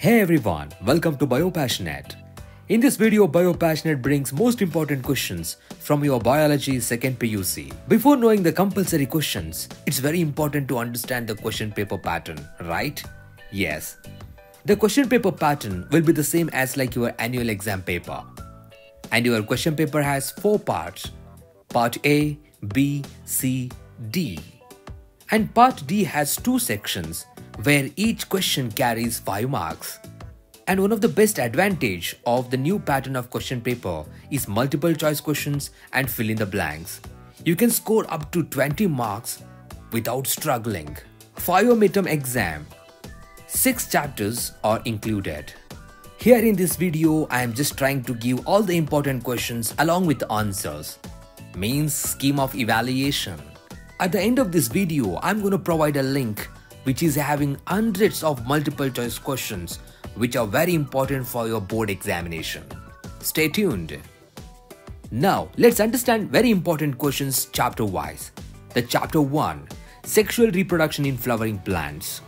Hey everyone, welcome to BioPassionate. In this video, BioPassionate brings most important questions from your biology second PUC. Before knowing the compulsory questions, it's very important to understand the question paper pattern, right? Yes. The question paper pattern will be the same as like your annual exam paper. And your question paper has four parts. Part A, B, C, D. And part D has two sections where each question carries 5 marks. And one of the best advantage of the new pattern of question paper is multiple choice questions and fill in the blanks. You can score up to 20 marks without struggling. For your midterm exam, 6 chapters are included. Here in this video, I am just trying to give all the important questions along with the answers. Means scheme of evaluation. At the end of this video, I'm going to provide a link which is having hundreds of multiple choice questions which are very important for your board examination. Stay tuned. Now, let's understand very important questions chapter wise. The chapter 1 Sexual reproduction in flowering plants.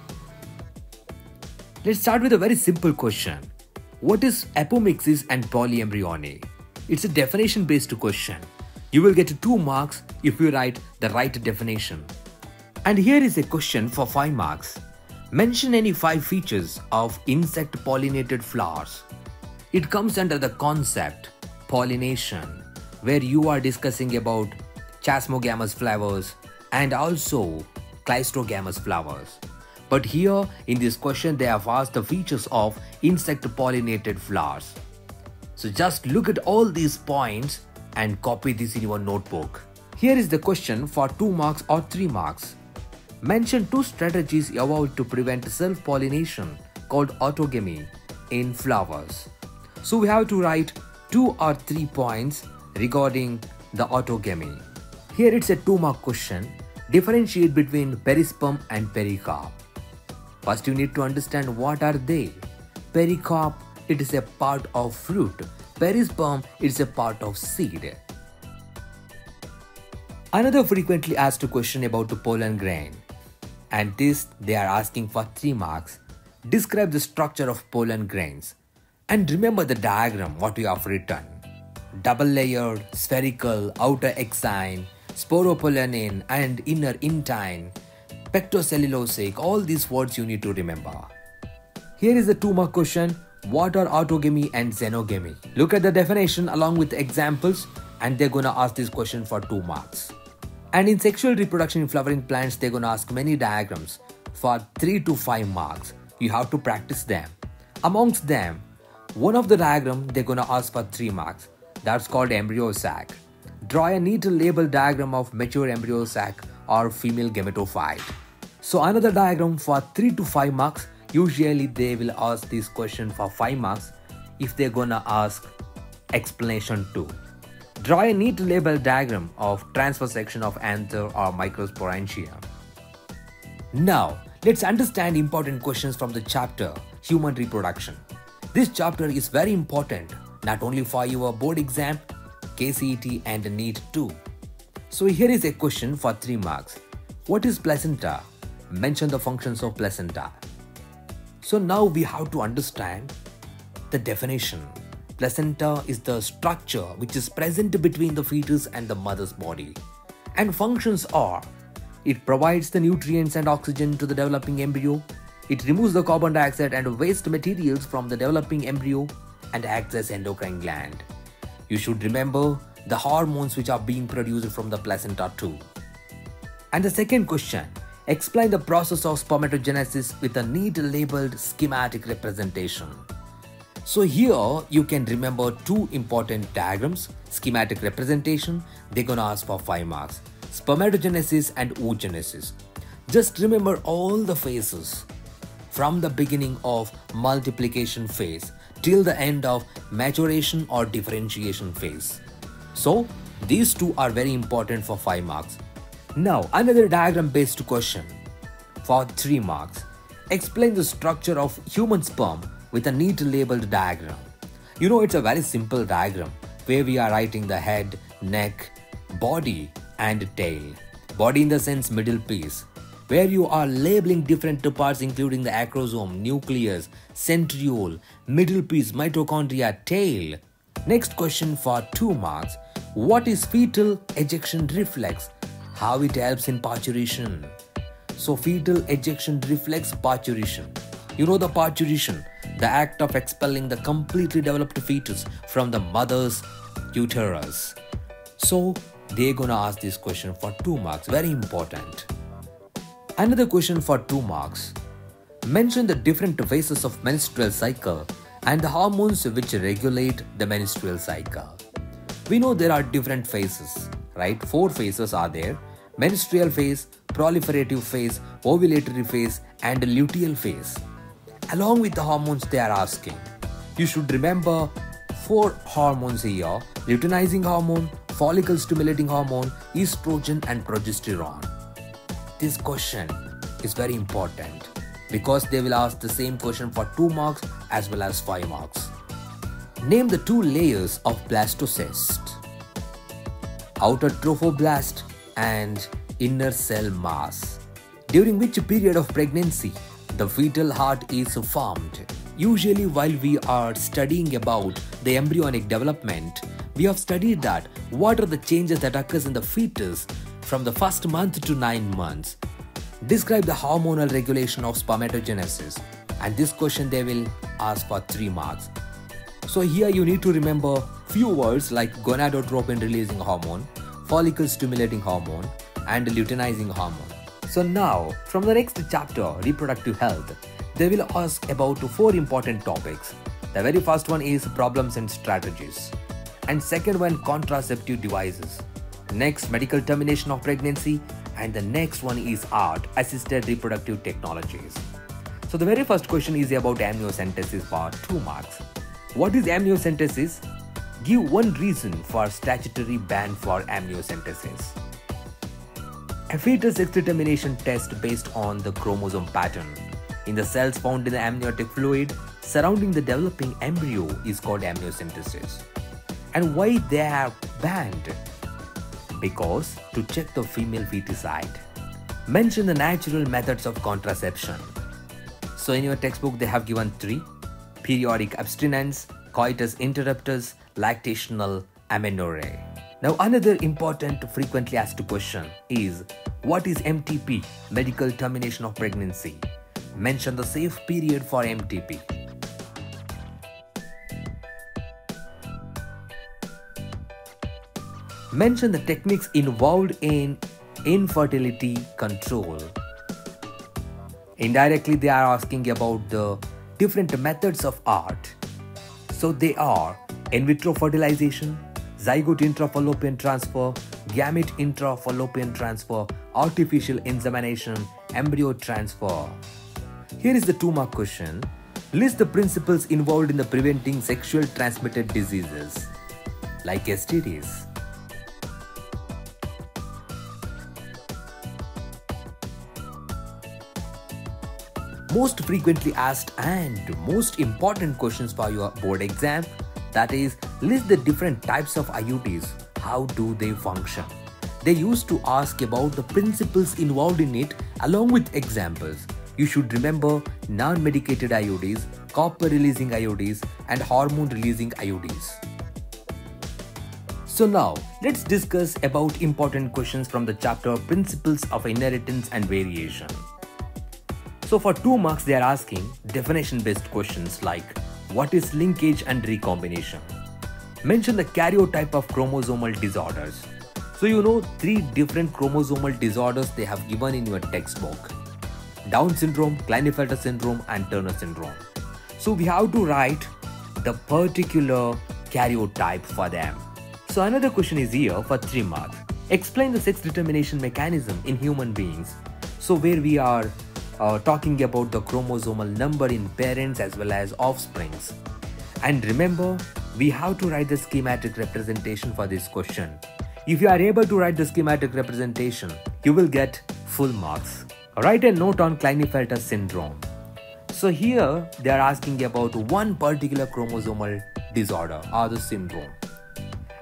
Let's start with a very simple question. What is apomixis and polyembryony? It's a definition based question. You will get 2 marks if you write the right definition. And here is a question for 5 marks. Mention any 5 features of insect pollinated flowers. It comes under the concept pollination, where you are discussing about chasmogamous flowers and also cleistogamous flowers. But here in this question they have asked the features of insect pollinated flowers. So just look at all these points and copy this in your notebook. Here is the question for 2 marks or 3 marks. Mention two strategies evolved to prevent self-pollination called autogamy in flowers. So we have to write two or three points regarding the autogamy. Here it's a two mark question. Differentiate between perisperm and pericarp. First you need to understand what are they. Pericarp it is a part of fruit. Perisperm is a part of seed. Another frequently asked question about the pollen grain and this they are asking for 3 marks. Describe the structure of pollen grains and remember the diagram what we have written. Double layered, spherical, outer exine, sporopollenin and inner intine, pectocellulosic, all these words you need to remember. Here is the 2 mark question. What are autogamy and xenogamy? Look at the definition along with examples and they're gonna ask this question for 2 marks. And in sexual reproduction in flowering plants, they're to ask many diagrams for 3 to 5 marks. You have to practice them. Amongst them, one of the diagram they're to ask for 3 marks. That's called embryo sac. Draw a neat label diagram of mature embryo sac or female gametophyte. So another diagram for 3 to 5 marks. Usually they will ask this question for 5 marks if they're gonna ask explanation too. Draw a neat label diagram of transfer section of anther or microsporangia. Now, let's understand important questions from the chapter Human Reproduction. This chapter is very important not only for your board exam, KCET and NEET too. So here is a question for 3 marks. What is placenta? Mention the functions of placenta. So now we have to understand the definition Placenta is the structure which is present between the fetus and the mother's body. And functions are it provides the nutrients and oxygen to the developing embryo, it removes the carbon dioxide and waste materials from the developing embryo, and acts as endocrine gland. You should remember the hormones which are being produced from the placenta too. And the second question explain the process of spermatogenesis with a neat labeled schematic representation. So here you can remember two important diagrams, schematic representation, they're gonna ask for 5 marks, spermatogenesis and oogenesis. Just remember all the phases from the beginning of multiplication phase till the end of maturation or differentiation phase. So these two are very important for 5 marks. Now another diagram based question for 3 marks. Explain the structure of human sperm with a neat labeled diagram. You know, it's a very simple diagram where we are writing the head, neck, body, and tail. Body in the sense middle piece. where you are labeling different parts including the acrosome, nucleus, centriole, middle piece, mitochondria, tail. Next question for 2 marks. What is fetal ejection reflex? How it helps in parturition? So fetal ejection reflex parturition. You know the parturition, the act of expelling the completely developed fetus from the mother's uterus. So they're gonna ask this question for 2 marks, very important. Another question for 2 marks. Mention the different phases of menstrual cycle and the hormones which regulate the menstrual cycle. We know there are different phases, right? Four phases are there menstrual phase, proliferative phase, ovulatory phase, and luteal phase. Along with the hormones they are asking, you should remember four hormones here luteinizing hormone, follicle stimulating hormone, estrogen, and progesterone. This question is very important because they will ask the same question for 2 marks as well as 5 marks. Name the two layers of blastocyst. Outer trophoblast and inner cell mass. During which period of pregnancy the fetal heart is formed. Usually while we are studying about the embryonic development, we have studied that what are the changes that occurs in the fetus from the first month to 9 months. Describe the hormonal regulation of spermatogenesis and this question they will ask for 3 marks. So here you need to remember few words like gonadotropin releasing hormone, follicle stimulating hormone and luteinizing hormone. So now from the next chapter reproductive health they will ask about four important topics. The very first one is problems and strategies and second one contraceptive devices. Next medical termination of pregnancy and the next one is art assisted reproductive technologies. So the very first question is about amniocentesis for 2 marks. What is amniocentesis? Give one reason for statutory ban for amniocentesis. A fetus determination test based on the chromosome pattern in the cells found in the amniotic fluid surrounding the developing embryo is called amniocentesis. And why they are banned? Because to check the female feticide. Mention the natural methods of contraception. So in your textbook they have given three periodic abstinence, coitus interruptus, lactational amenorrhea. Now another important frequently asked question is what is MTP, medical termination of pregnancy? Mention the safe period for MTP. Mention the techniques involved in infertility control. Indirectly, they are asking about the different methods of art. So they are in vitro fertilization, zygote intrafallopian transfer, gamete intrafallopian transfer, artificial insemination, embryo transfer. Here is the two mark question. List the principles involved in the preventing sexual transmitted diseases like STDs. Most frequently asked and most important questions for your board exam that is list the different types of IUDs how do they function? They used to ask about the principles involved in it along with examples. You should remember non-medicated IUDs copper releasing IUDs and hormone releasing IUDs. So now let's discuss about important questions from the chapter principles of inheritance and variation so for 2 marks they are asking definition based questions like what is linkage and recombination? Mention the karyotype of chromosomal disorders. So you know three different chromosomal disorders they have given in your textbook. Down syndrome, Klinefelter syndrome and Turner syndrome. So we have to write the particular karyotype for them. So another question is here for 3 marks. Explain the sex determination mechanism in human beings. So where we are uh, talking about the chromosomal number in parents as well as offsprings. And remember, we have to write the schematic representation for this question. If you are able to write the schematic representation, you will get full marks. Write a note on Klinefelter syndrome. So here they are asking about one particular chromosomal disorder or the syndrome.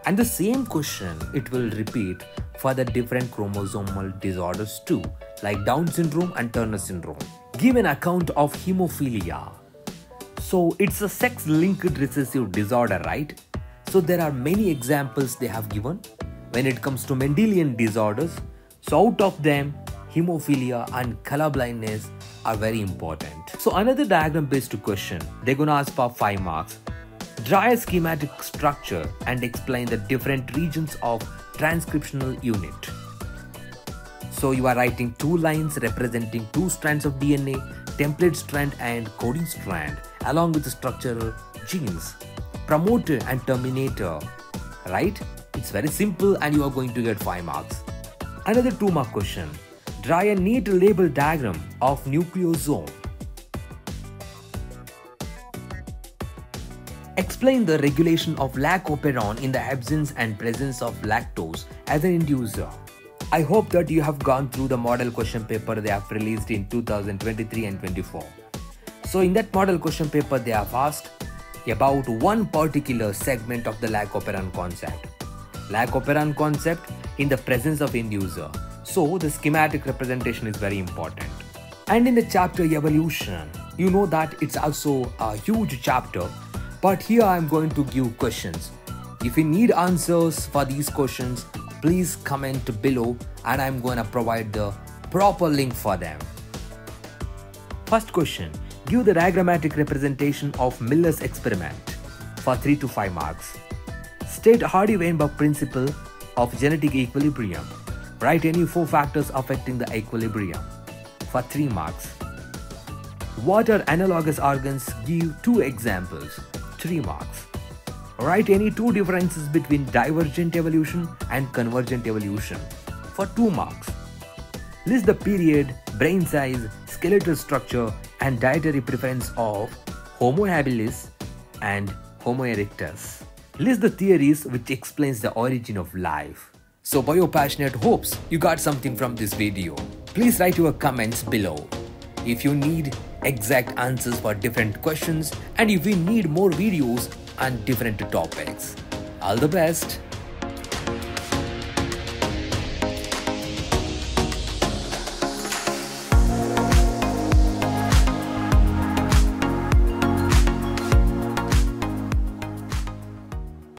And the same question it will repeat for the different chromosomal disorders too like Down syndrome and Turner syndrome. Give an account of hemophilia. So it's a sex-linked recessive disorder, right? So there are many examples they have given when it comes to Mendelian disorders. So out of them, hemophilia and color blindness are very important. So another diagram based question, they're gonna ask for 5 marks. Draw a schematic structure and explain the different regions of transcriptional unit. So you are writing two lines representing two strands of DNA, template strand and coding strand along with the structural genes, promoter and terminator, right? It's very simple and you are going to get 5 marks. Another 2 mark question. Draw a neat label diagram of nucleosome. Explain the regulation of lac-operon in the absence and presence of lactose as an inducer. I hope that you have gone through the model question paper they have released in 2023 and 24. So in that model question paper they have asked about one particular segment of the lac-operon concept. Lac-operon concept in the presence of inducer. So the schematic representation is very important. And in the chapter evolution, you know that it's also a huge chapter, but here I'm going to give questions. If you need answers for these questions, please comment below and I'm gonna provide the proper link for them. First question, give the diagrammatic representation of Miller's experiment for 3 to 5 marks. State Hardy-Weinberg principle of genetic equilibrium. Write any 4 factors affecting the equilibrium for 3 marks. What are analogous organs? Give 2 examples, 3 marks. Write any two differences between divergent evolution and convergent evolution for 2 marks. List the period, brain size, skeletal structure and dietary preference of Homo habilis and Homo erectus. List the theories which explains the origin of life. So biopassionate hopes you got something from this video. Please write your comments below. If you need exact answers for different questions and if you need more videos on different topics. All the best.